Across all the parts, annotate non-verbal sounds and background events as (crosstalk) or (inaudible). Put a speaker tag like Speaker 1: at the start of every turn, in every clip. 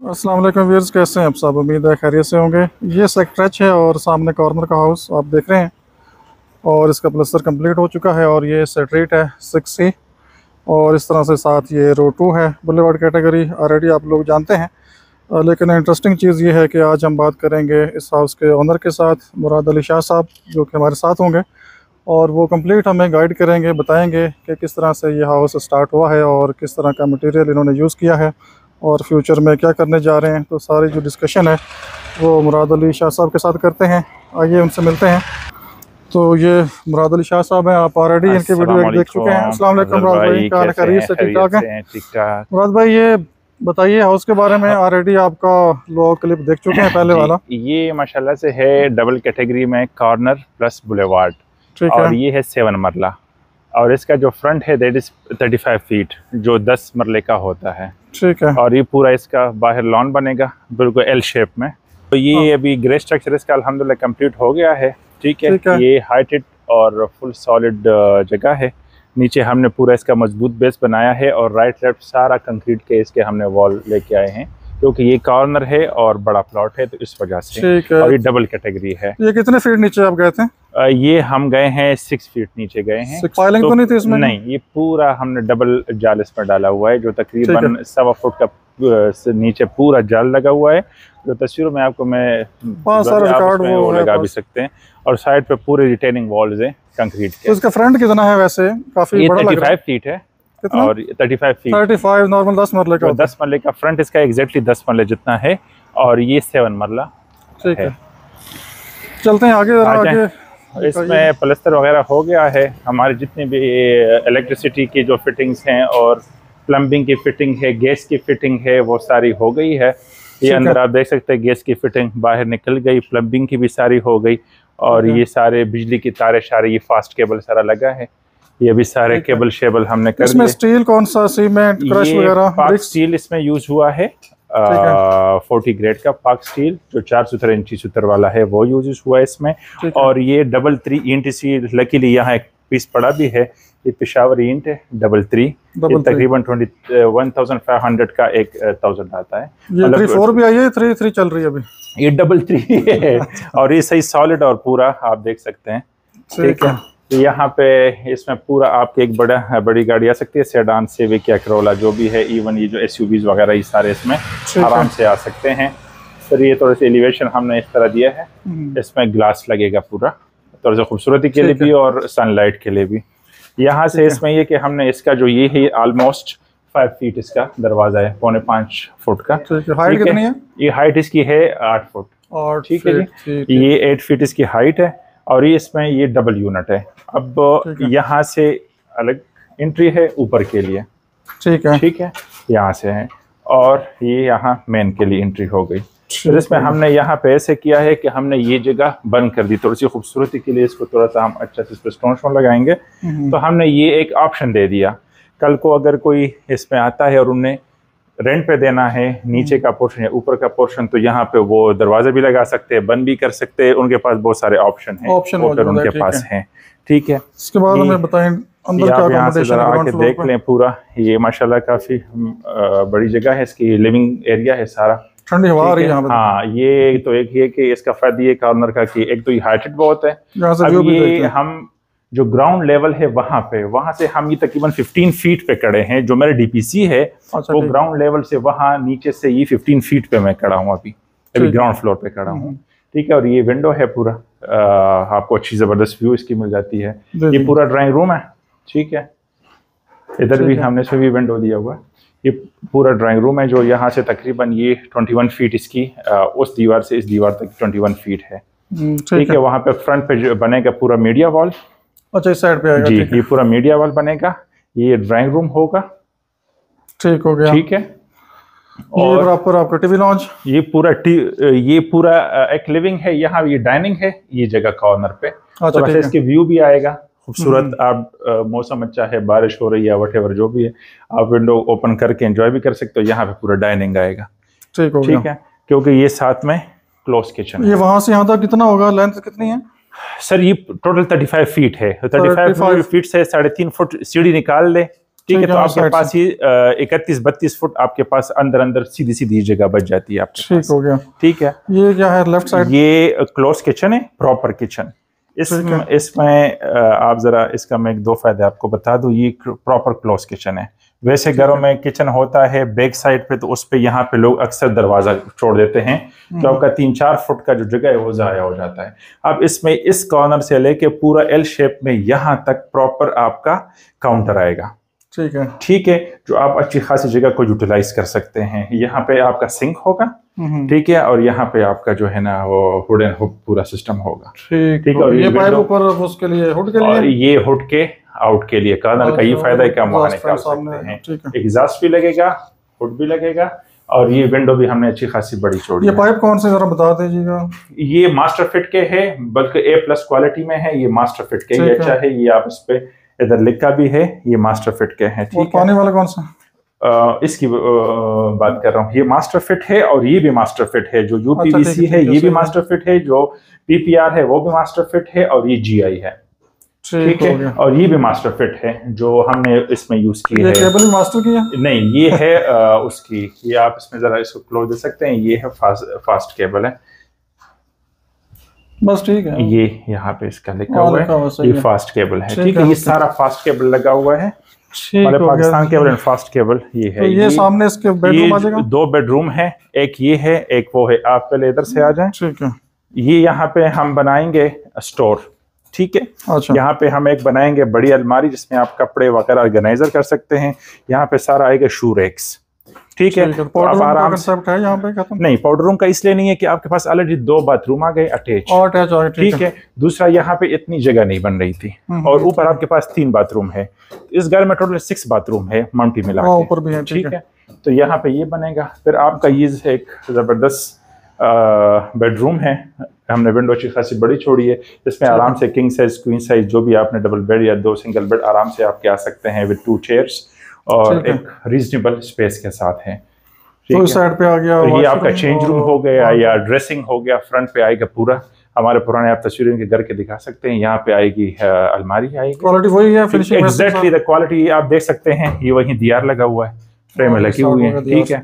Speaker 1: अस्सलाम वालेकुम व्यूअर्स, कैसे हैं आप सब? उम्मीद है खैरियत से होंगे। ये सेक्ट्रच है और सामने कॉर्नर का हाउस आप देख रहे हैं और इसका प्लस्तर कंप्लीट हो चुका है और ये स्ट्रीट है सिक्स सी और इस तरह से साथ ये रो टू है, बुलेवार्ड कैटेगरी ऑलरेडी आप लोग जानते हैं। लेकिन इंटरेस्टिंग चीज़ ये है कि आज हम बात करेंगे इस हाउस के ऑनर के साथ, मुराद अली शाह साहब, जो कि हमारे साथ होंगे। और वो कंप्लीट हमें गाइड करेंगे, बताएँगे कि किस तरह से ये हाउस स्टार्ट हुआ है और किस तरह का मटेरियल इन्होंने यूज़ किया है। और फ्यूचर में क्या करने जा रहे हैं तो सारी जो डिस्कशन है वो मुराद अली शाह साहब के साथ करते हैं। आइए उनसे मिलते हैं। तो ये मुराद अली शाह साहब हैं आप ऑलरेडी इनके वीडियो देख चुके हैं। अस्सलाम वालेकुम। मुराद भाई क्या खैरियत से ठीक ठाक? है मुराद भाई ये बताइए हाउस के बारे में। ऑलरेडी हाँ। आपका लोग क्लिप देख चुके हैं पहले वाला।
Speaker 2: ये माशाल्लाह से है डबल कैटेगरी में कॉर्नर प्लस बुलेवार्ड और ये है सेवन मरला। और इसका जो फ्रंट है that is thirty five feet जो दस मरले का होता है।
Speaker 1: ठीक है।
Speaker 2: और ये पूरा इसका बाहर लॉन बनेगा बिल्कुल एल शेप में। तो ये हाँ। अभी ग्रे स्ट्रक्चर इसका अल्हम्दुलिल्लाह कंप्लीट हो गया है ठीक है, है। ये हाइटेड और फुल सॉलिड जगह है। नीचे हमने पूरा इसका मज़बूत बेस बनाया है और राइट लेफ़्ट सारा कंक्रीट के इसके हमने वॉल लेके आए हैं। क्योंकि ये कॉर्नर है और बड़ा प्लॉट है तो इस वजह से और ये डबल कैटेगरी है।
Speaker 1: ये कितने फीट नीचे आप गए थे?
Speaker 2: ये हम गए हैं सिक्स फीट नीचे गए हैं।
Speaker 1: फाइलिंग तो, तो नहीं थी इसमें?
Speaker 2: नहीं ये पूरा हमने डबल जाल इसमें डाला हुआ है जो तकरीबन सवा फुट का नीचे पूरा जाल लगा हुआ है। जो तस्वीरों में आपको मैं
Speaker 1: रिकॉर्ड वो,
Speaker 2: वो लगा भी सकते हैं। और साइड पे पूरे रिटेनिंग वॉल्स हैं कंक्रीट के।
Speaker 1: तो इसका फ्रंट कितना है वैसे? काफ़ी बड़ा लग रहा है।
Speaker 2: फीट है। और 35 फीट
Speaker 1: 35 नॉर्मल 10 मरले का
Speaker 2: 10 मरले का फ्रंट इसका एग्जैक्टली 10 मरले जितना है और ये 7 मरला
Speaker 1: ठीक है। चलते हैं आगे आगे
Speaker 2: इसमें प्लस्तर वगैरह हो गया है। हमारे जितने भी इलेक्ट्रिसिटी की जो फिटिंग्स हैं और प्लम्बिंग की फिटिंग है गैस की फिटिंग है वो सारी हो गई है। ये अंदर आप देख सकते हैं गैस की फिटिंग बाहर निकल गई प्लम्बिंग की भी सारी हो गई और ये सारे बिजली की तारे शारे ये फास्ट केबल सारा लगा है। ये भी सारे केबल शेबल हमने कर
Speaker 1: इसमें स्टील कौन सा सीमेंट क्रश वगैरह
Speaker 2: स्टील इसमें यूज़ हुआ है। फोर्टी ग्रेड का पाक स्टील जो चार सुतर इंची सुतर वाला है वो यूज़ हुआ है इसमें। और ये डबल थ्री इंट सी लकीली यहाँ एक पीस पड़ा भी है। ये पिशावर इंट है डबल थ्री तकरीबन twenty one thousand five hundred का एक थाउज़ेंड आता है।
Speaker 1: ये थ्री फोर भी आई है थ्री थ्री चल रही है अभी?
Speaker 2: ये डबल थ्री है। (laughs) और ये सही सॉलिड और पूरा आप देख सकते हैं। ठीक है। यहाँ पे इसमें पूरा आपके एक बड़ा बड़ी गाड़ी आ सकती है सेडान सिविक या करोला जो भी है इवन ये जो एस वगैरह ये सारे इसमें आराम से आ सकते हैं। सर ये थोड़े से एलिवेशन हमने इस तरह दिया है। हम्म। इसमें ग्लास लगेगा पूरा थोड़ा सा खूबसूरती के लिए भी और सनलाइट के लिए भी। यहाँ से इसमें ये कि हमने इसका जो ये है ऑलमोस्ट फाइव फीट इसका दरवाज़ा है पौने पाँच फुट का।
Speaker 1: हाइट कितनी है?
Speaker 2: ये हाइट इसकी है आठ फुट।
Speaker 1: और
Speaker 2: ठीक है जी? ये एट फीट इसकी हाइट है और ये इसमें ये डबल यूनिट है। अब यहाँ से अलग एंट्री है ऊपर के लिए।
Speaker 1: ठीक है।
Speaker 2: ठीक है? यहाँ से है। और ये यहाँ मेन के लिए एंट्री हो गई। तो इसमें हमने यहाँ पे ऐसे किया है कि हमने ये जगह बंद कर दी। थोड़ी सी खूबसूरती के लिए इसको थोड़ा सा हम अच्छा से इस पर स्टोन स्टोन लगाएँगे। हम्म। तो हमने ये एक ऑप्शन दे दिया। कल को अगर कोई इसमें आता है और उन्हें रेंट पे देना है नीचे हम्म। का पोर्शन या ऊपर का पोर्शन तो यहाँ पे वो दरवाज़ा भी लगा सकते हैं बंद भी कर सकते हैं। उनके पास बहुत सारे ऑप्शन है।
Speaker 1: ऑप्शन
Speaker 2: उनके पास है। ठीक है।
Speaker 1: इसके बाद हमें बताएँ अंदर क्या
Speaker 2: यहाँ से जरा आके देख लें पूरा। ये माशाल्लाह काफ़ी बड़ी जगह है इसकी लिविंग एरिया है सारा।
Speaker 1: ठंडी हवा आ रही है
Speaker 2: हाँ? ये तो एक ये कि इसका फ़ायदा ये कॉर्नर का कि एक तो ये हाइटेड बहुत है। अब ये हम जो ग्राउंड लेवल है वहाँ पे वहाँ से हम ये तकरीबन 15 फीट पे खड़े हैं जो मेरा डीपीसी है अच्छा, वो ग्राउंड लेवल से वहाँ नीचे से ये 15 फीट पे मैं खड़ा हूँ अभी। अभी ग्राउंड फ्लोर पे खड़ा हूँ। हम्म। ठीक है और ये विंडो है पूरा। आपको अच्छी ज़बरदस्त व्यू इसकी मिल जाती है। ये पूरा ड्राइंग रूम है ठीक है? इधर भी हमने इसमें भी विंडो दिया हुआ है। ये पूरा ड्राइंग रूम है जो यहाँ से तकरीबन ये 21 फीट इसकी आ, उस दीवार से इस दीवार तक 21 फीट है। हम्म, ठीक है वहाँ पे फ्रंट पे जो बनेगा पूरा मीडिया वॉल
Speaker 1: अच्छा इस साइड पे आएगा
Speaker 2: जी ये पूरा मीडिया वॉल बनेगा। ये ड्राइंग रूम होगा।
Speaker 1: ठीक हो गया।
Speaker 2: ठीक है?
Speaker 1: और आपका टीवी लॉन्च
Speaker 2: ये पूरा टी ये पूरा एक लिविंग है यहाँ ये डाइनिंग है ये जगह कॉर्नर पे। अच्छा तो इसके व्यू भी आएगा। खूबसूरत हम्म। आप मौसम अच्छा है बारिश हो रही है वट जो भी है आप विंडो ओपन करके एंजॉय भी कर सकते हो यहाँ पे पूरा डाइनिंग आएगा।
Speaker 1: ठीक
Speaker 2: ठीक है क्योंकि ये साथ में क्लोज किचन
Speaker 1: ये वहाँ से यहाँ तक कितना होगा? लेंथ कितनी है?
Speaker 2: सर ये टोटल थर्टी फाइव फीट है थर्टी फाइव फीट से साढ़े तीन फुट सीढ़ी निकाल ले। ठीक है तो आपके पास ही इकतीस बत्तीस फुट आपके पास अंदर अंदर सीधी सीधी जगह बच जाती है आपके
Speaker 1: ठीक हो गया।
Speaker 2: ठीक है।
Speaker 1: ये क्या है लेफ़्ट साइड?
Speaker 2: ये क्लोज किचन है प्रॉपर किचन। इसमें इसमें आप जरा इसका मैं एक दो फ़ायदे आपको बता दूँ ये प्रॉपर क्लोज किचन है। वैसे घरों में किचन होता है बैक साइड पे तो उस पे यहाँ पे लोग अक्सर दरवाज़ा छोड़ देते हैं। तो हम्म। आपका तीन चार फुट का जो जगह है वो जाया हो जाता है। अब इसमें इस कॉर्नर से लेके पूरा एल शेप में यहाँ तक प्रॉपर आपका काउंटर आएगा।
Speaker 1: ठीक है।
Speaker 2: ठीक है जो आप अच्छी खासी जगह को यूटिलाइज कर सकते हैं। यहाँ पे आपका सिंक होगा। ठीक है और यहाँ पे आपका जो है ना वो हुड एंड हुड पूरा सिस्टम होगा।
Speaker 1: ठीक है और ये पाइप ऊपर उसके लिए हुड के लिए?
Speaker 2: ये हुड के आउट के लिए कर्नल का ये फ़ायदा है कि हम वहाँ निकाल सकते हैं। एग्जॉस्ट भी लगेगा हुड भी लगेगा और ये विंडो भी हमने अच्छी खासी बड़ी छोड़ी
Speaker 1: ये पाइप कौन से जरा बता दीजिएगा।
Speaker 2: ये मास्टर फिट के है बल्कि ए प्लस क्वालिटी में है ये मास्टर फिट के ही अच्छा है ये आप इस पे इधर लिखा भी है ये मास्टर फिट के हैं
Speaker 1: ठीक है? वाला कौन सा?
Speaker 2: आ, इसकी आ, बात कर रहा हूँ ये मास्टर फिट है और ये भी मास्टर फिट है जो यूपीवीसी अच्छा, है ये भी मास्टर फिट है जो पीपीआर है वो भी मास्टर फिट है और ये जीआई है। ठीक है और ये भी मास्टर फिट है जो हमने इसमें यूज़ की है।
Speaker 1: केबल मास्टर की है?
Speaker 2: नहीं ये है आ, उसकी ये आप इसमें जरा इसको क्लोज दे सकते हैं ये है फास्ट फास्ट केबल है।
Speaker 1: बस ठीक है।
Speaker 2: ये यहाँ पे इसका लिखा हुआ है। ये फास्ट केबल है। ठीक है ये सारा फास्ट केबल लगा हुआ है। हमारे Pakistan cable and fast cable ये है तो
Speaker 1: ये, ये। सामने इसके बेडरूम आ जाएगा।
Speaker 2: दो बेडरूम है एक ये है एक वो है। आप पहले इधर से आ जाएँ।
Speaker 1: ठीक है।
Speaker 2: ये यहाँ पे हम बनाएँगे स्टोर ठीक है? अच्छा। यहाँ पे हम एक बनाएँगे बड़ी अलमारी जिसमें आप कपड़े वगैरह ऑर्गेनाइजर कर सकते हैं। यहाँ पे सारा आएगा शू रेक्स ठीक है
Speaker 1: तो आप आराम है यहाँ पे खत्म?
Speaker 2: नहीं पाउडर रूम का इसलिए नहीं है कि आपके पास ऑलरेडी दो बाथरूम आ गए अटैच
Speaker 1: और अटैच
Speaker 2: ठीक है दूसरा यहाँ पे इतनी जगह नहीं बन रही थी। हम्म, और ऊपर आपके पास तीन बाथरूम है। इस घर में टोटल सिक्स बाथरूम है माउंटी मिला
Speaker 1: हाँ, ऊपर भी है
Speaker 2: ठीक है। तो यहाँ पे ये बनेगा। फिर आपका ये एक ज़बरदस्त बेडरूम है। हमने विंडो अच्छी खासी बड़ी छोड़ी है। इसमें आराम से किंग साइज़ क्वीन साइज़ जो भी आपने डबल बेड या दो सिंगल बेड आराम से आपके आ सकते हैं विद टू चेयर्स और एक रीजनेबल स्पेस के साथ है।
Speaker 1: तो इस साइड पे आ गया
Speaker 2: तो ये आपका चेंज रूम हो गया या ड्रेसिंग हो गया फ्रंट पे आएगा पूरा। हमारे पुराने आप तस्वीरें के घर के दिखा सकते हैं यहाँ पे आएगी अलमारी आएगी।
Speaker 1: क्वालिटी वही है
Speaker 2: फिनिशिंग एग्जैक्टली द क्वालिटी आप देख सकते हैं ये वही दीवार लगा हुआ है फ्रेम में लगी हुई है ठीक है।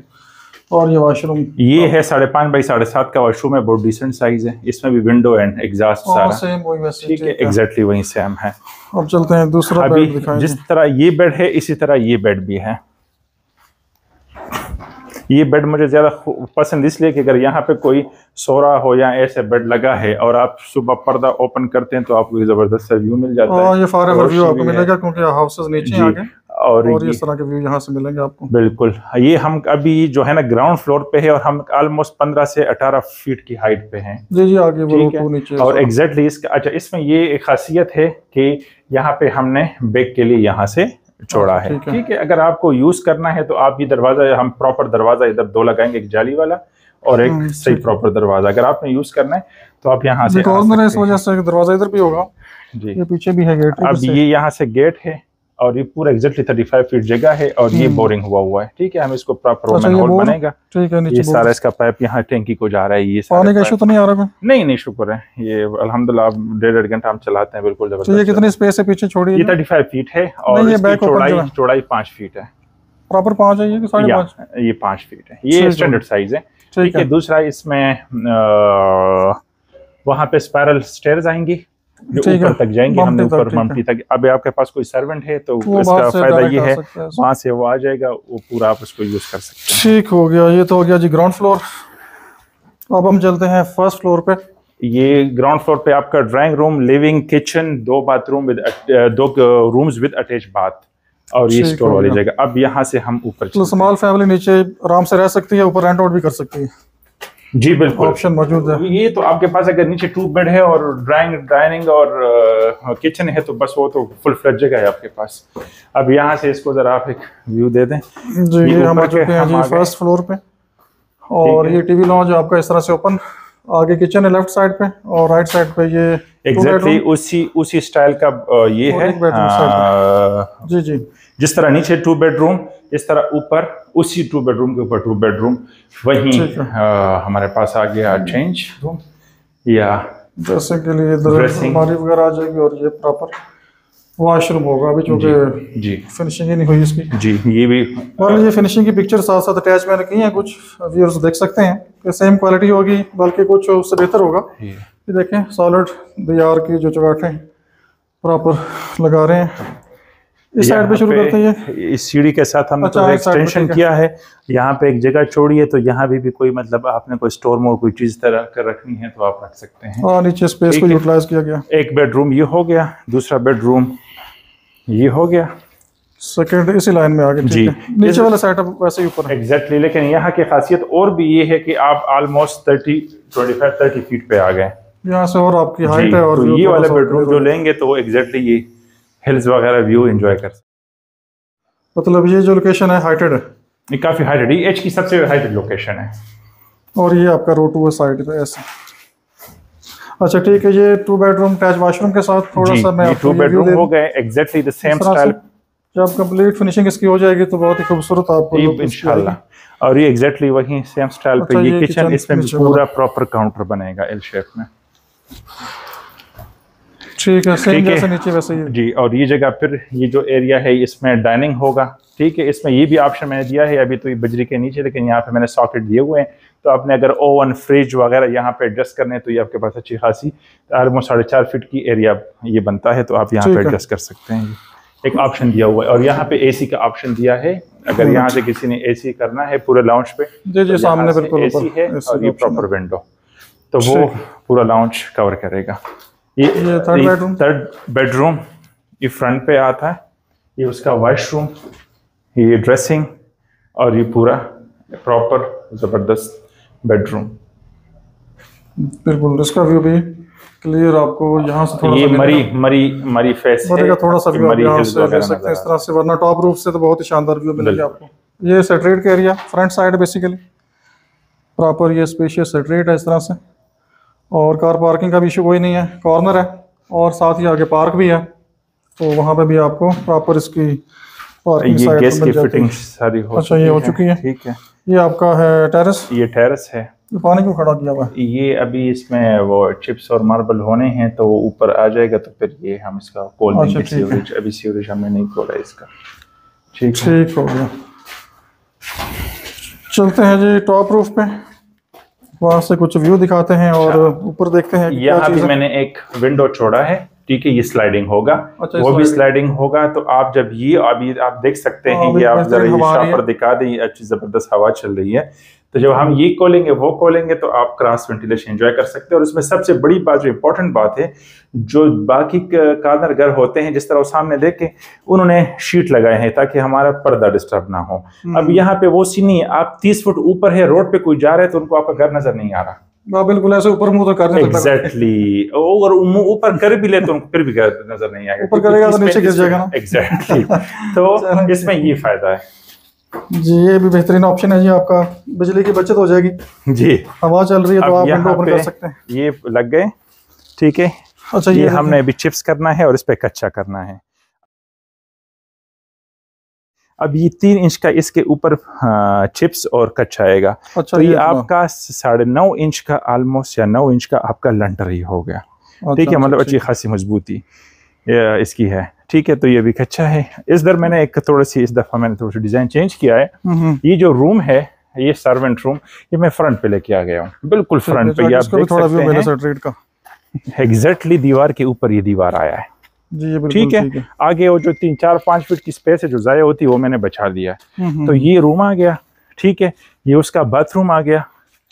Speaker 1: और ये वॉशरूम
Speaker 2: ये है साढ़े पाँच बाई साढ़े सात का वॉशरूम है बहुत डिसेंट साइज़ है। इसमें भी विंडो एंड एग्जॉस्ट सारा। ठीक है एग्जैक्टली वही सेम है।
Speaker 1: अब चलते हैं दूसरा
Speaker 2: अभी जिस तरह ये बेड है इसी तरह ये बेड भी है। ये बेड मुझे ज़्यादा पसंद इसलिए कि अगर यहाँ पे कोई सोरा हो या ऐसे बेड लगा है और आप सुबह पर्दा ओपन करते हैं तो आपको ज़बरदस्त व्यू मिल जाता है
Speaker 1: ये फॉर व्यू आपको मिलेगा क्योंकि हाउसेस नीचे आगे। और, और इस तरह के व्यू यहाँ से मिलेंगे आपको।
Speaker 2: बिल्कुल। ये हम अभी जो है ना ग्राउंड फ्लोर पे है और हम ऑलमोस्ट पंद्रह से अठारह फीट की हाइट पे हैं।
Speaker 1: जी जी आगे वो नीचे
Speaker 2: और एग्जैक्टली इसका अच्छा इसमें ये एक खासियत है कि यहाँ पे हमने बैग के लिए यहाँ से छोड़ा है। ठीक है। अगर आपको यूज़ करना है तो आप ये दरवाज़ा हम प्रॉपर दरवाज़ा इधर दो लगाएँगे एक जाली वाला और एक हम्म, सही प्रॉपर दरवाज़ा। अगर आपने यूज़ करना है तो आप यहाँ से
Speaker 1: इस वजह से दरवाज़ा इधर भी होगा। जी। ये पीछे भी है गेट
Speaker 2: अब ये यहाँ से गेट है। और ये पूरा एग्जैक्टली थर्टी फाइव फीट जगह है और ये बोरिंग हम्म। हुआ हुआ है। ठीक है हम इसको प्रॉपर अच्छा, होल बनेगा।
Speaker 1: ठीक है
Speaker 2: ये सारा इसका पाइप यहाँ टैंकी को जा रहा है ये
Speaker 1: पानी का इशू तो नहीं आ रहा
Speaker 2: नहीं नहीं शुक्र है। ये अल्हम्दुलिल्लाह डेढ़ डेढ़ घंटा हम चलाते हैं बिल्कुल
Speaker 1: ज़बरदस्त। तो ये कितनी स्पेस है पीछे छोड़ी
Speaker 2: ये थर्टी फाइव फीट है और चौड़ाई चौड़ाई पाँच फीट है।
Speaker 1: प्रॉपर पाँच है ये साढ़े पाँच?
Speaker 2: ये पाँच फीट है। ये स्टैंडर्ड साइज़ है। ठीक है दूसरा इसमें वहाँ पे स्पायरल स्टेयर्स आएँगी। ऊपर तक जाएँगे हमने ऊपर ममटी तक अब आपके पास कोई सर्वेंट है तो इसका फ़ायदा ये है वहाँ से वो आ जाएगा वो पूरा आप उसको यूज़ कर सकते
Speaker 1: हैं। ठीक हो गया ये तो हो गया जी ग्राउंड फ्लोर अब हम चलते हैं फ़र्स्ट फ्लोर पे।
Speaker 2: ये ग्राउंड फ्लोर पे आपका ड्राइंग रूम लिविंग किचन दो बाथरूम विद दो रूम्स विद अटैच बाथ और ये स्टोर वाली जगह। अब यहाँ से हम ऊपर
Speaker 1: स्मॉल फैमिली नीचे आराम से रह सकती है ऊपर रेंट आउट भी कर सकती है।
Speaker 2: जी बिल्कुल।
Speaker 1: ऑप्शन मौजूद है।
Speaker 2: ये तो आपके पास अगर नीचे टू बेड है और ड्राइंग डाइनिंग और किचन है तो बस वो तो फुल फ्लड जगह है आपके पास। अब यहाँ से इसको जरा आप एक व्यू दे दें।
Speaker 1: जी ये हम आ चुके हैं जी फ़र्स्ट फ्लोर पे। और ये टीवी लॉन्च आपका इस तरह से ओपन आगे किचन है लेफ़्ट साइड पे और राइट साइड पे ये
Speaker 2: एग्जैक्टली उसी उसी स्टाइल का ये है।
Speaker 1: जी जी।
Speaker 2: जिस तरह नीचे टू बेडरूम इस तरह ऊपर उसी टू बेडरूम के ऊपर टू बेडरूम वही हमारे पास आ गया चेंज रूम या
Speaker 1: ड्रेसिंग के लिए ड्रेसिंग वगैरह आ जाएगी और ये प्रॉपर वॉशरूम होगा अभी चूँकि जी फिनिशिंग ही नहीं हुई इसकी।
Speaker 2: जी ये भी
Speaker 1: और ये फिनिशिंग की पिक्चर साथ साथ अटैच मैंने की है कुछ व्यूअर्स देख सकते हैं। कि सेम क्वालिटी होगी बल्कि कुछ उससे बेहतर होगा। ये देखें सॉलिड दीवार की जो चौगाटें प्रॉपर लगा रहे हैं। इस साइड पे शुरू करते हैं
Speaker 2: इस सीढ़ी के साथ हमने अच्छा, तो एक्सटेंशन किया है। यहाँ पे एक जगह छोड़ी है तो यहाँ भी, भी कोई मतलब आपने कोई स्टोर मोर कोई चीज़ तरह कर रखनी है तो आप रख सकते हैं।
Speaker 1: और नीचे स्पेस को यूटिलाइज किया गया।
Speaker 2: एक बेडरूम ये हो गया दूसरा बेडरूम ये हो गया।
Speaker 1: सेकंड इसी लाइन में आगे जी। नीचे वाला सेटअप वैसे ही ऊपर
Speaker 2: एग्जैक्टली लेकिन यहाँ की खासियत और भी ये है कि आप almost thirty twenty five thirty feet पे आ गए।
Speaker 1: यहाँ से और आपकी हाइट है और
Speaker 2: तो ये वाला बेडरूम जो लेंगे तो एग्जैक्टली ये हिल्स वगैरह व्यू एंजॉय कर
Speaker 1: मतलब ये जो लोकेशन है हाइटेड है?
Speaker 2: ये काफ़ी हाइटेड है एच की सबसे हाइटेड लोकेशन है।
Speaker 1: और ये आपका रोड टू साइड पे ऐसे। अच्छा ठीक है ये टू बेडरूम अटैच वॉशरूम के साथ थोड़ा सा मैं
Speaker 2: टू बेडरूम हो गए एग्जैक्टली द सेम स्टाइल
Speaker 1: जब कंप्लीट फिनिशिंग इसकी हो जाएगी तो बहुत ही खूबसूरत आपको
Speaker 2: इंशाल्लाह। और ये एग्जैक्टली वही सेम स्टाइल पे अच्छा, ये किचन इसमें पूरा प्रॉपर काउंटर बनेगा एल शेप में।
Speaker 1: ठीक है सेम जैसे नीचे वैसे ही
Speaker 2: जी और ये जगह फिर ये जो एरिया है इसमें डाइनिंग होगा। ठीक है इसमें ये भी ऑप्शन मैंने दिया है अभी तो ये बजरी के नीचे लेकिन यहाँ पे मैंने सॉकेट दिए हुए हैं। तो आपने अगर ओवन फ्रिज वगैरह यहाँ पे एडजस्ट करने तो ये आपके पास अच्छी खासी ऑलमोस्ट साढ़े चार फीट की एरिया ये बनता है तो आप यहाँ पे एडजस्ट कर सकते हैं। एक ऑप्शन दिया हुआ है और यहाँ पे एसी का ऑप्शन दिया है। अगर यहाँ से किसी ने एसी करना है पूरे लाउंज पे
Speaker 1: जी जी तो सामने बिल्कुल
Speaker 2: एसी है और ये प्रॉपर विंडो तो वो पूरा लाउंज कवर करेगा। ये थर्ड बेडरूम थर्ड बेडरूम ये फ्रंट पे आता है ये उसका वॉशरूम ये ड्रेसिंग और ये पूरा प्रॉपर ज़बरदस्त बेडरूम
Speaker 1: बिल्कुल इसका व्यू भी क्लियर आपको यहाँ से थोड़ा
Speaker 2: ये मरी मरी मरी फेस
Speaker 1: मरी का थोड़ा सा व्यू आप यहाँ से ले सकते हैं इस तरह से वरना टॉप रूफ से तो बहुत ही शानदार व्यू मिलेगा आपको। ये सेटरेट का area front side basically proper ये स्पेशियस सेटरेट है इस तरह से। और कार पार्किंग का भी इशू कोई नहीं है कॉर्नर है और साथ ही आगे पार्क भी है तो वहाँ पे भी आपको प्रॉपर इसकी
Speaker 2: पार्किंग ये गैस की फिटिंग सारी हो
Speaker 1: अच्छा ये हो। चुकी है।
Speaker 2: ठीक है।
Speaker 1: ये आपका है टेरेस
Speaker 2: ये टेरेस है।
Speaker 1: पानी क्यों खड़ा किया हुआ है?
Speaker 2: ये अभी इसमें वो चिप्स और मार्बल होने हैं तो वो ऊपर आ जाएगा तो फिर ये हम इसका खोल देंगे अच्छा, सीवरेज अभी सीवरेज हमने नहीं खोला इसका।
Speaker 1: ठीक ठीक हो गया। चलते हैं जी टॉप रूफ पे। वहाँ से कुछ व्यू दिखाते हैं और अच्छा। ऊपर देखते हैं
Speaker 2: यहाँ भी मैंने एक विंडो छोड़ा है। ठीक है ये स्लाइडिंग होगा। अच्छा, वो भी स्लाइडिंग होगा तो आप जब ये अभी आप देख सकते हैं हाँ, ये आप जरा ये पर दिखा दें अच्छी ज़बरदस्त हवा चल रही है। तो जब हम ये खोलेंगे वो खोलेंगे तो आप क्रॉस वेंटिलेशन एंजॉय कर सकते हैं। और उसमें सबसे बड़ी बात जो इंपॉर्टेंट बात है जो बाकी कार्नर घर होते हैं जिस तरह वो सामने देखे उन्होंने शीट लगाए हैं ताकि हमारा पर्दा डिस्टर्ब ना हो। अब हम्म। यहाँ पे वो सीन नहीं आप तीस फुट ऊपर है रोड पे कोई जा रहे तो उनको आपका घर नज़र नहीं आ रहा।
Speaker 1: हाँ, बिल्कुल ऐसे ऊपर मुँह तो कर नहीं
Speaker 2: एग्जैक्टली और ऊपर कर भी ले तो फिर भी नज़र नहीं आएगा
Speaker 1: ऊपर करेगा तो नीचे गिर जाएगा ना।
Speaker 2: एग्जैक्टली (laughs) तो इसमें ये फ़ायदा है।
Speaker 1: जी ये भी बेहतरीन ऑप्शन है जी आपका। बिजली की बचत हो जाएगी।
Speaker 2: जी।
Speaker 1: हवा चल रही है तो आप विंडो ओपन कर सकते हैं।
Speaker 2: ये लग गए ठीक है? अच्छा ये, ये हमने अभी चिप्स करना है और इस पे कच्चा करना है। अब ये तीन इंच का इसके ऊपर चिप्स और कच्चा आएगा। अच्छा, तो ये, आपका साढ़े नौ इंच का ऑलमोस्ट या नौ इंच का आपका लंटर ही हो गया। अच्छा, ठीक है मतलब अच्छी खासी मजबूती इसकी है। ठीक है तो ये भी कच्चा है। इस दर मैंने एक थोड़ा सी इस दफ़ा मैंने थोड़ा सा डिज़ाइन चेंज किया है। ये जो रूम है ये सर्वेंट रूम ये मैं फ्रंट पे लेके आ गया हूँ। बिल्कुल फ्रंट पे आप देख सकते हैं। एग्जैक्टली दीवार के ऊपर ये दीवार आया है। ठीक है, है। आगे वो जो तीन चार पाँच फीट की स्पेस है जो जाया होती है वो मैंने बचा दिया तो ये रूम आ गया ठीक है। ये उसका बाथरूम आ गया।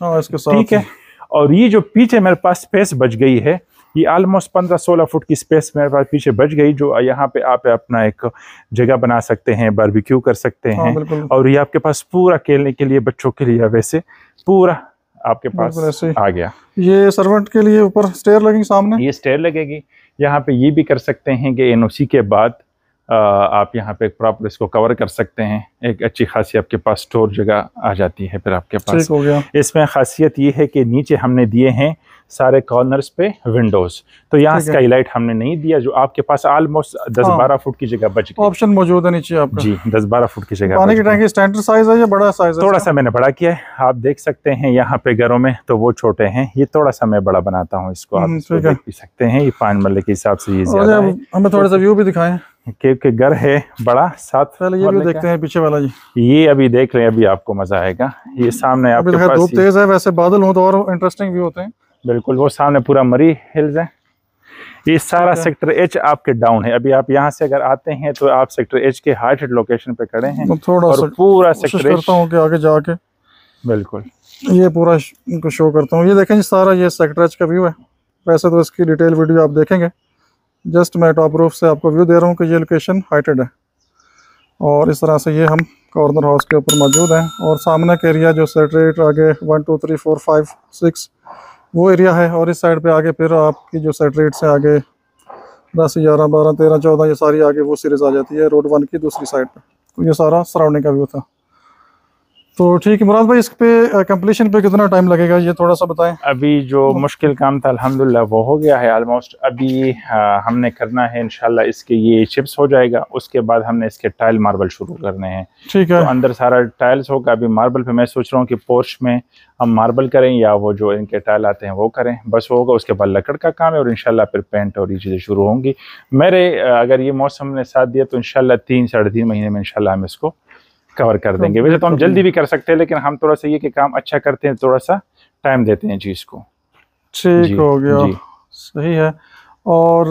Speaker 1: हाँ,
Speaker 2: ठीक है। और ये जो पीछे मेरे पास स्पेस बच गई है ये ऑलमोस्ट पंद्रह सोलह फुट की स्पेस मेरे पास पीछे बच गई जो यहाँ पे आप अपना एक जगह बना सकते हैं बारबेक्यू कर सकते हाँ, हैं। और ये आपके पास पूरा खेलने के लिए बच्चों के लिए वैसे पूरा आपके पास आ गया।
Speaker 1: ये सर्वेंट के लिए ऊपर स्टेयर लगेगी सामने?
Speaker 2: ये स्टेयर लगेगी। यहाँ पे ये भी कर सकते हैं कि एनओसी के बाद आप यहाँ पे प्रॉपर इसको कवर कर सकते हैं। एक अच्छी खासी आपके पास स्टोर जगह आ जाती है फिर आपके पास।
Speaker 1: हो गया।
Speaker 2: इसमें खासियत ये है कि नीचे हमने दिए हैं सारे कॉर्नर्स पे विंडोज़ तो यहाँ स्काई लाइट हमने नहीं दिया जो आपके पास ऑलमोस्ट दस हाँ। बारह फुट की जगह बच
Speaker 1: गई। ऑप्शन मौजूद है नीचे आपका।
Speaker 2: जी दस बारह फुट की जगह
Speaker 1: पानी की टैंकी स्टैंडर्ड साइज़ है या बड़ा साइज़
Speaker 2: थोड़ा सा मैंने बड़ा किया है। आप देख सकते हैं यहाँ पे घरों में तो वो छोटे हैं। ये थोड़ा सा मैं बड़ा बनाता हूँ इसको आप हम्म, देख भी सकते हैं। ये पान मल्ले के हिसाब से ये
Speaker 1: हमें थोड़ा सा व्यू भी दिखाएँ।
Speaker 2: केव के घर है बड़ा साथ
Speaker 1: पहले ये भी देखते हैं पीछे वाला जी।
Speaker 2: ये अभी देख रहे हैं अभी आपको मज़ा आएगा। ये सामने आपके
Speaker 1: पास धूप तेज है वैसे बादल हो तो और इंटरेस्टिंग व्यू होते हैं।
Speaker 2: बिल्कुल वो सामने पूरा मरी हिल्स है। ये सारा सेक्टर एच आपके डाउन है। अभी आप यहाँ से अगर आते हैं तो आप सेक्टर एच के हार्ट लोकेशन पे खड़े हैं
Speaker 1: थोड़ा और
Speaker 2: पूरा सेक्टर
Speaker 1: करता हूँ कि आगे जाके
Speaker 2: बिल्कुल।
Speaker 1: ये पूरा इनको शो करता हूँ। ये देखें सारा ये सेक्टर एच का व्यू है। वैसे तो इसकी डिटेल वीडियो आप देखेंगे। जस्ट मैं टॉप रूफ से आपको व्यू दे रहा हूँ कि ये लोकेशन हाइटेड है। और इस तरह से ये हम कॉर्नर हाउस के ऊपर मौजूद हैं। और सामने का एरिया जो सेटरेट आगे one two three four five six वो एरिया है और इस साइड पे आगे फिर आपकी जो सेटरेट से आगे दस, ग्यारह, बारह, तेरह, चौदह, ये सारी आगे वो सीरीज़ आ जाती है रोड वन की दूसरी साइड पर तो ये सारा सराउंडिंग का व्यू था। तो ठीक है मुराद भाई इस पे कंप्लीशन पे कितना टाइम लगेगा ये थोड़ा सा बताएँ?
Speaker 2: अभी जो मुश्किल काम था अल्हम्दुलिल्लाह वो हो गया है ऑलमोस्ट अभी आ, हमने करना है इंशाल्लाह इसके ये चिप्स हो जाएगा उसके बाद हमने इसके टाइल मार्बल शुरू करने हैं।
Speaker 1: ठीक है।
Speaker 2: तो अंदर सारा टाइल्स होगा अभी मार्बल पे मैं सोच रहा हूँ कि पोर्च में हम मार्बल करें या वो जो इनके टाइल आते हैं वो करें। बस वो होगा उसके बाद लकड़ का काम है और इनशाला फिर पेंट और ये चीज़ें शुरू होंगी। मेरे अगर ये मौसम ने साथ दिया तो इनशाला तीन साढ़े तीन महीने में इनशाला हम इसको कवर कर देंगे। वैसे तो हम जल्दी भी कर सकते हैं लेकिन हम थोड़ा सा ये कि काम अच्छा करते हैं थोड़ा सा टाइम देते हैं चीज़ को।
Speaker 1: ठीक हो गया। सही है। और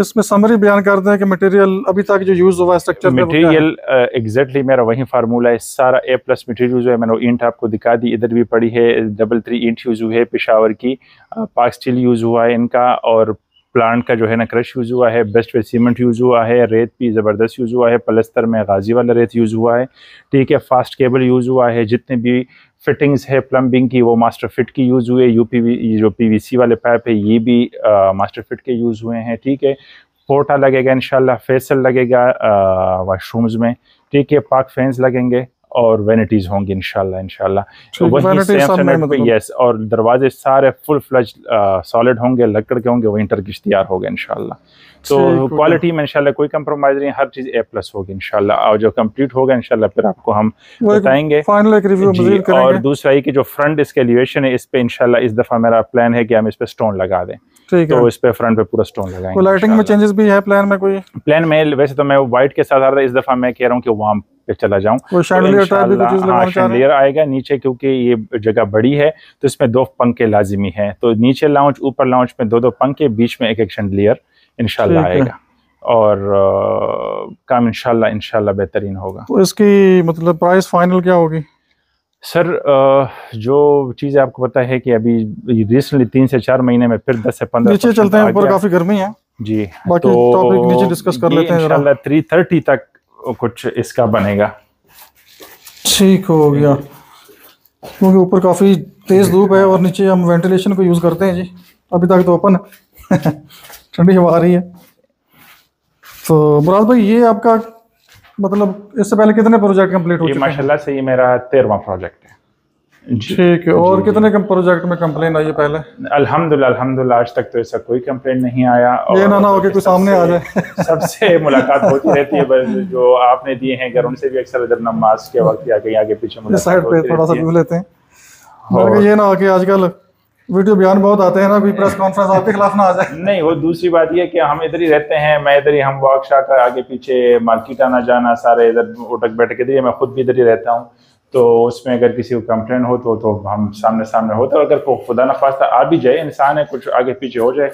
Speaker 1: इसमें समरी बयान करते हैं कि मटेरियल अभी तक जो यूज़ हुआ स्ट्रक्चर
Speaker 2: मटेरियल एग्जैक्टली मेरा वही फार्मूला है। सारा ए प्लस मटेरियल यूज़ है मैंने ईंट आपको दिखा दी। इधर भी पड़ी है डबल थ्री ईंट यूज़ हुई है पिशावर की। पाक स्टील यूज़ हुआ है इनका और प्लांट का जो है ना क्रश यूज़ हुआ है, बेस्ट वे सीमेंट यूज़ हुआ है, रेत भी ज़बरदस्त यूज़ हुआ है, पलस्तर में गाजी वाला रेत यूज़ हुआ है, ठीक है, फास्ट केबल यूज़ हुआ है, जितने भी फिटिंग्स है प्लम्बिंग की, वो मास्टर फिट की यूज़ हुए यू पी जो पीवीसी वाले पाइप है, ये भी मास्टर फिट के यूज़ हुए हैं, ठीक है, पोटा लगेगा इन फेसल लगेगा वाशरूम्स में, ठीक है, पाक फैंस लगेंगे और वेनिटीज होंगी इनशाला इनशाला वही सेम यस और दरवाजे सारे फुल फ्लज सॉलिड होंगे लकड़ के होंगे विंटर की तैयार होगा इनशाला तो क्वालिटी में इनशाला कोई कंप्रोमाइज नहीं हर चीज़ ए प्लस होगी इनशाला और जो कंप्लीट होगा इनशाला फिर आपको हम बताएँगे। और दूसरा ये कि जो फ्रंट इसके एलिवेशन है इस पे इनशाला इस दफ़ा मेरा प्लान है कि हम इस पे स्टोन लगा दें। तो इस पे फ्रंट पे पूरा स्टोन लगाएँगे
Speaker 1: लाइटिंग में चेंजेस भी है प्लान में कोई?
Speaker 2: प्लान में वैसे तो मैं व्हाइट के साथ आ रहा था इस दफ़ा मैं कह रहा हूँ कि वार्म पे चला जाऊँ।
Speaker 1: तो
Speaker 2: हाँ आएगा नीचे क्योंकि ये जगह बड़ी है तो इसमें दो पंखे लाजिमी है। तो नीचे लाउंज ऊपर लाउंज में दो दो पंखे बीच में एक एक शैंडलियर इनशाला आएगा। और आ, काम इनशाला इनशाला बेहतरीन होगा।
Speaker 1: तो इसकी मतलब प्राइस फाइनल क्या होगी?
Speaker 2: सर जो चीज़ आपको पता है कि अभी रिसेंटली तीन से चार महीने में फिर दस से पंद्रह
Speaker 1: नीचे चलते हैं ऊपर काफ़ी गर्मी है।
Speaker 2: जी
Speaker 1: बाकी तो टॉपिक नीचे डिस्कस कर लेते हैं
Speaker 2: थ्री थर्टी तक कुछ इसका बनेगा।
Speaker 1: ठीक हो गया। क्योंकि ऊपर काफ़ी तेज़ धूप है और नीचे हम वेंटिलेशन को यूज़ करते हैं जी। अभी तक तो ओपन (laughs) ठंडी हवा आ रही है। तो मुराद भाई ये आपका मतलब इससे पहले कितने प्रोजेक्ट कंप्लीट हो चुके
Speaker 2: हैं? माशाल्लाह से ये मेरा तेरहवा प्रोजेक्ट
Speaker 1: ठीक है और कितने कम प्रोजेक्ट में कंप्लेन आई है पहले?
Speaker 2: अल्हम्दुलिल्लाह अल्हम्दुलिल्लाह आज तक तो ऐसा कोई कंप्लेन नहीं आया
Speaker 1: और ये ना ना हो कि कोई सामने आ जाए।
Speaker 2: सबसे मुलाकात होती रहती है जो आपने दिए हैं घर उनसे भी अक्सर जब नमाज़ के वक्त या कहीं आगे पीछे
Speaker 1: साइड पे थोड़ा सा व्यू लेते हैं। ये ना हो कि आजकल वीडियो बयान बहुत आते हैं ना अभी प्रेस कॉन्फ्रेंस आपके खिलाफ ना आ जाए।
Speaker 2: नहीं वो दूसरी बात ये कि हम इधर ही रहते हैं मैं इधर ही हम वर्कशॉप आगे पीछे मार्केट आना जाना सारे इधर उठक बैठक इधर मैं खुद भी इधर ही रहता हूँ। तो उसमें अगर किसी को कंप्लेन हो तो तो हम सामने सामने होते और अगर खुदा न खास्ता आ भी जाए, इंसान है, कुछ आगे पीछे हो जाए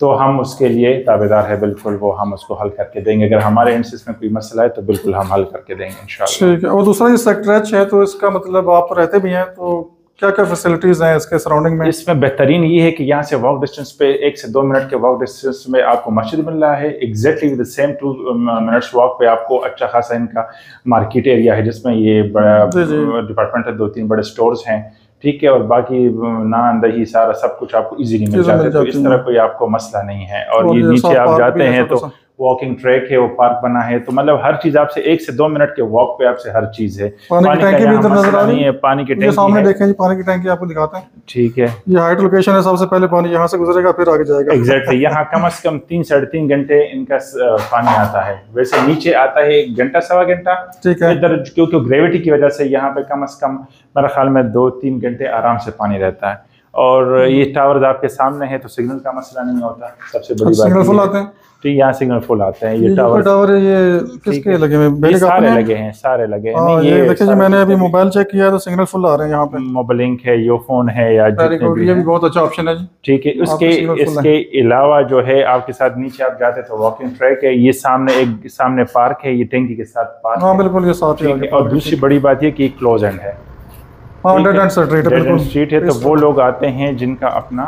Speaker 2: तो हम उसके लिए ताबेदार है, बिल्कुल वो हम उसको हल करके देंगे। अगर हमारे एंड में कोई मसला है तो बिल्कुल हम हल करके देंगे, इंशाल्लाह।
Speaker 1: ठीक है। और दूसरा ये सेक्ट्रेच है तो इसका मतलब आप रहते भी हैं तो क्या क्या फैसिलिटीज़ हैं इसके सराउंडिंग में?
Speaker 2: इसमें बेहतरीन ये है कि यहाँ से वॉक डिस्टेंस पे एक से दो मिनट के वॉक डिस्टेंस में आपको मस्जिद मिल रहा है। Exactly with same two minutes walk पे आपको अच्छा खासा इनका मार्केट एरिया है जिसमें ये बड़ा डिपार्टमेंट है दो तीन बड़े स्टोर्स हैं। ठीक है और बाकी नान दही सारा सब कुछ आपको इजीली मिल जाता है। तो इस तरह कोई आपको मसला नहीं है। और ये नीचे आप जाते हैं तो वॉकिंग ट्रैक है वो पार्क बना है तो मतलब हर चीज़ आपसे एक से दो मिनट के वॉक पे आपसे हर चीज़ है।
Speaker 1: पानी, पानी की टैंकी भी इधर नज़र आ रही
Speaker 2: है। पानी की टैंकी
Speaker 1: सामने देखें जी पानी की टैंकी आपको दिखाते हैं।
Speaker 2: ठीक है।
Speaker 1: ये हाइट लोकेशन है सबसे पहले पानी यहाँ से गुजरेगा फिर आगे जाएगा।
Speaker 2: एग्जैक्टली यहाँ कम से कम तीन साढ़े तीन घंटे इनका पानी आता है। वैसे नीचे आता है एक घंटा सवा घंटा।
Speaker 1: ठीक है।
Speaker 2: इधर क्योंकि ग्रेविटी की वजह से यहाँ पे कम अज कम मेरे ख्याल में दो तीन घंटे आराम से पानी रहता है। और ये टावर आपके सामने है तो सिग्नल का मसला नहीं होता सबसे बड़ी बात
Speaker 1: सिग्नल फुल आते हैं।
Speaker 2: तो यहाँ सिग्नल फुल आते हैं
Speaker 1: ये टावर टावर है ये किसके लगे
Speaker 2: ये सारे लगे हैं सारे लगे हैं।
Speaker 1: हाँ, ये देखिए जी मैंने अभी मोबाइल चेक किया तो सिग्नल फुल आ रहे हैं यहाँ पे।
Speaker 2: मोबाइलिंक है यो फ़ोन है या
Speaker 1: ये भी बहुत अच्छा ऑप्शन है जी।
Speaker 2: ठीक है उसके इसके अलावा जो है आपके साथ नीचे आप जाते तो वॉकिंग ट्रैक है। ये सामने एक सामने पार्क है ये टेंकी के साथ पार्क
Speaker 1: हाँ बिल्कुल ये साथ
Speaker 2: और दूसरी बड़ी बात ये की क्लोज एंड है।
Speaker 1: स्ट्रीट
Speaker 2: है। तो वो लोग आते हैं जिनका अपना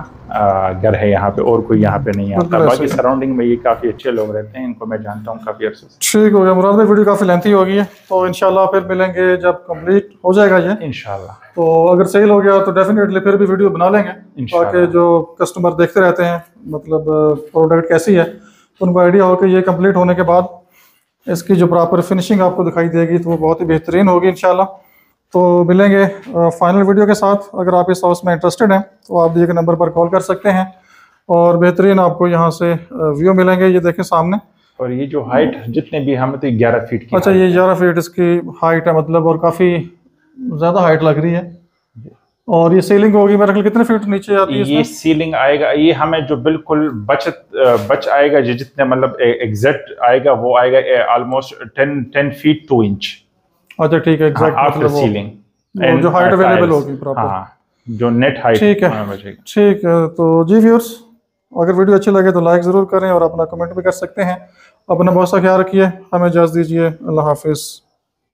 Speaker 2: घर है यहाँ पे और कोई यहाँ पे नहीं आता। बाकी सराउंडिंग में ये काफ़ी अच्छे लोग रहते हैं इनको मैं जानता हूँ काफ़ी अर्से
Speaker 1: ठीक हो गया मुराद भाई वीडियो काफ़ी लेंथी हो गई है। तो इनशाला फिर मिलेंगे जब कंप्लीट हो जाएगा ये।
Speaker 2: इनशाला
Speaker 1: तो अगर सेल हो गया तो डेफिनेटली फिर भी वीडियो बना लेंगे ताकि जो कस्टमर देखते रहते हैं मतलब प्रोडक्ट कैसी है तो उनको आइडिया हो कि ये कंप्लीट होने के बाद इसकी जो प्रॉपर फिनिशिंग आपको दिखाई देगी तो वो बहुत ही बेहतरीन होगी इनशाला तो मिलेंगे फाइनल वीडियो के साथ। अगर आप इस हाउस में इंटरेस्टेड हैं तो आप दिए गए नंबर पर कॉल कर सकते हैं। और बेहतरीन आपको यहाँ से व्यू मिलेंगे ये देखें सामने।
Speaker 2: और ये जो हाइट जितने भी हम तो ग्यारह फीट की
Speaker 1: अच्छा ये ग्यारह फीट इसकी हाइट है मतलब और काफ़ी ज़्यादा हाइट लग रही है। और ये सीलिंग होगी मेरे ख्याल कितने फीट नीचे आती है
Speaker 2: ये सीलिंग आएगा ये हमें जो बिल्कुल बचत बच आएगा जितने मतलब एग्जैक्ट आएगा वो आएगा almost ten ten feet two inch
Speaker 1: अच्छा ठीक है एग्जैक्ट
Speaker 2: हाँ, मतलब सीलिंग
Speaker 1: जो हाइट अवेलेबल होगी प्रॉपर
Speaker 2: हाँ, जो नेट हाइट
Speaker 1: ठीक है ठीक है तो जी व्यूअर्स अगर वीडियो अच्छी लगे तो लाइक ज़रूर करें और अपना कमेंट भी कर सकते हैं। अपना बहुत सा ख्याल रखिए हमें इजाज़त दीजिए अल्लाह हाफिज़।